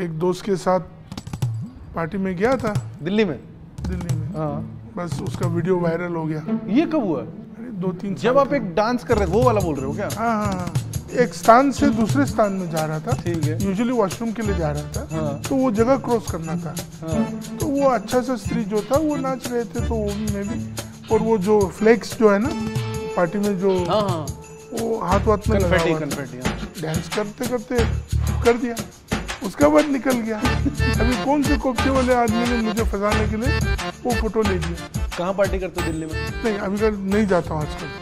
एक दोस्त के साथ पार्टी में गया था। दिल्ली में? दिल्ली में। हाँ। बस उसका वीडियो वायरल हो गया। ये कब हुआ? अरे दो तीन जब आप एक डांस कर रहे वो वाला बोल रहे हो क्या? हाँ हाँ हाँ। एक स्थान से दूसरे स्थान में जा रहा था। ठीक है। यूजुअली वॉशरूम के लिए जा रहा था। हाँ। तो वो जगह क्रॉस करना था। हाँ। तो वो अच्छा सा स्त्री जो था वो नाच रहे थे तो वो भी मैं भी। और वो जो फ्लेक्स जो है ना पार्टी में जो हाँ हाँ। वो हाथ वाथ में लगा डांस करते करते कर दिया। उसका बाद निकल गया। अभी कौन से कोपचे वाले आदमी ने मुझे फंसाने के लिए वो फ़ोटो ले लिया। कहाँ पार्टी करते हो दिल्ली में? नहीं अभी नहीं जाता हूँ आजकल।